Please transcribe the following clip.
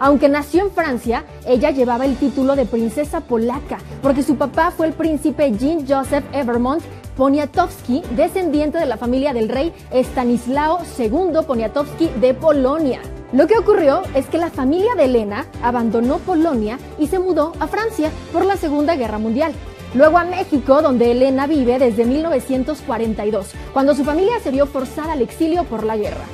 Aunque nació en Francia, ella llevaba el título de princesa polaca, porque su papá fue el príncipe Jean-Joseph Evermont Poniatowski, descendiente de la familia del rey Stanislao II Poniatowski de Polonia. Lo que ocurrió es que la familia de Elena abandonó Polonia y se mudó a Francia por la Segunda Guerra Mundial. Luego a México, donde Elena vive desde 1942, cuando su familia se vio forzada al exilio por la guerra.